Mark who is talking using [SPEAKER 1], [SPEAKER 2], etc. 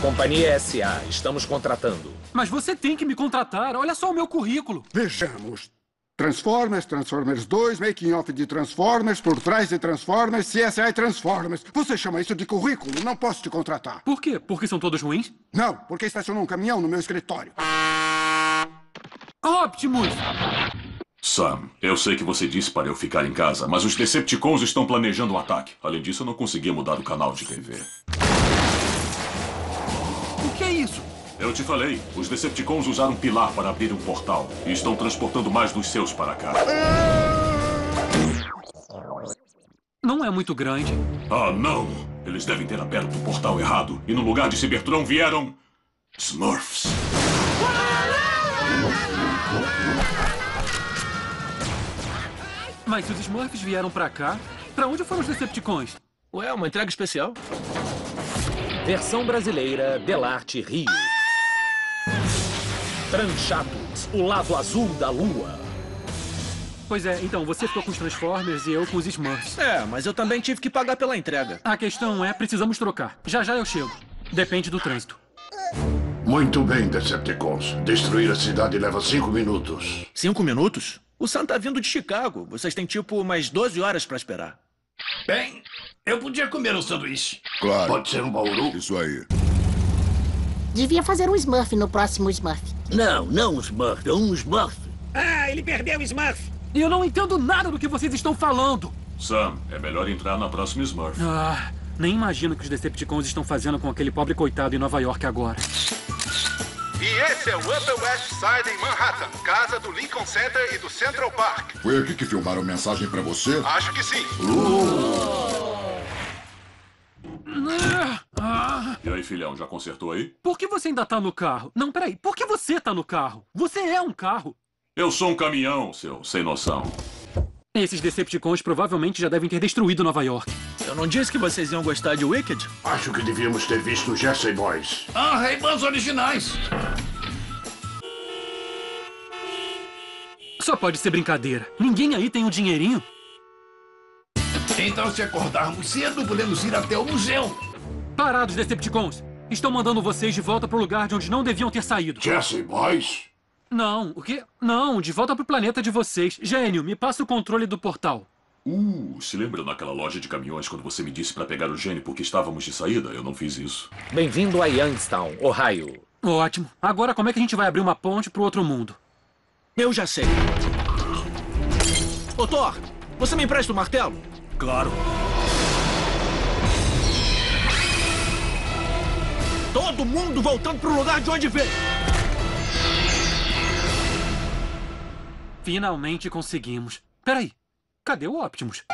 [SPEAKER 1] Companhia SA, estamos contratando.
[SPEAKER 2] Mas você tem que me contratar. Olha só o meu currículo.
[SPEAKER 3] Vejamos. Transformers, Transformers 2, Making Off de Transformers, Por Trás de Transformers, CSI Transformers. Você chama isso de currículo? Não posso te contratar.
[SPEAKER 2] Por quê? Porque são todos ruins?
[SPEAKER 3] Não, porque estacionou um caminhão no meu escritório.
[SPEAKER 2] Optimus!
[SPEAKER 4] Sam, eu sei que você disse para eu ficar em casa, mas os Decepticons estão planejando um ataque. Além disso, eu não consegui mudar o canal de TV.
[SPEAKER 2] O que é isso?
[SPEAKER 4] Eu te falei, os Decepticons usaram um pilar para abrir um portal e estão transportando mais dos seus para cá.
[SPEAKER 2] Não é muito grande.
[SPEAKER 4] Ah, não! Eles devem ter aberto o portal errado e no lugar de Cybertron vieram... Smurfs.
[SPEAKER 2] Mas se os Smurfs vieram pra cá, pra onde foram os Decepticons?
[SPEAKER 5] Ué, uma entrega especial?
[SPEAKER 1] Versão brasileira, Delarte Rio. Tranchatos, o lado azul da lua.
[SPEAKER 2] Pois é, então você ficou com os Transformers e eu com os Smurfs.
[SPEAKER 5] É, mas eu também tive que pagar pela entrega.
[SPEAKER 2] A questão é, precisamos trocar. Já já eu chego. Depende do trânsito.
[SPEAKER 6] Muito bem, Decepticons. Destruir a cidade leva cinco minutos.
[SPEAKER 5] Cinco minutos? O Sam tá vindo de Chicago. Vocês têm tipo mais 12 horas pra esperar.
[SPEAKER 7] Bem, eu podia comer um sanduíche.
[SPEAKER 6] Claro. Pode ser um bauru?
[SPEAKER 8] Isso aí.
[SPEAKER 9] Devia fazer um Smurf no próximo Smurf.
[SPEAKER 10] Não, não um Smurf, um Smurf.
[SPEAKER 7] Ah, ele perdeu o Smurf.
[SPEAKER 2] E eu não entendo nada do que vocês estão falando.
[SPEAKER 4] Sam, é melhor entrar na próxima Smurf.
[SPEAKER 2] Ah, nem imagino o que os Decepticons estão fazendo com aquele pobre coitado em Nova York agora.
[SPEAKER 11] E esse é o Upper West Side em Manhattan, casa do Lincoln Center e do Central Park.
[SPEAKER 8] Foi aqui que filmaram mensagem pra você?
[SPEAKER 11] Acho que sim.
[SPEAKER 2] Ah,
[SPEAKER 4] E aí, filhão, já consertou aí?
[SPEAKER 2] por que você ainda tá no carro? Não, peraí. Por que você tá no carro? Você é um carro.
[SPEAKER 4] Eu sou um caminhão, seu sem noção.
[SPEAKER 2] Esses Decepticons provavelmente já devem ter destruído Nova York.
[SPEAKER 5] Eu não disse que vocês iam gostar de Wicked?
[SPEAKER 6] Acho que devíamos ter visto Jesse Boys.
[SPEAKER 7] Ah, Ray-Bans originais.
[SPEAKER 2] Só pode ser brincadeira. Ninguém aí tem um dinheirinho.
[SPEAKER 7] Então, se acordarmos cedo, podemos ir até o museu.
[SPEAKER 2] Parados, Decepticons. Estou mandando vocês de volta pro lugar de onde não deviam ter saído.
[SPEAKER 6] Jesse Boys?
[SPEAKER 2] Não, o quê? Não, de volta pro planeta de vocês. Gênio, me passa o controle do portal.
[SPEAKER 4] Uh, se lembra naquela loja de caminhões quando você me disse para pegar o gene porque estávamos de saída? Eu não fiz isso.
[SPEAKER 1] Bem-vindo a Youngstown, Ohio.
[SPEAKER 2] Ótimo. Agora como é que a gente vai abrir uma ponte pro outro mundo?
[SPEAKER 5] Eu já sei. Ô, Thor, você me empresta o martelo?
[SPEAKER 7] Claro.
[SPEAKER 5] Todo mundo voltando pro lugar de onde veio.
[SPEAKER 2] Finalmente conseguimos. Peraí, cadê o Optimus?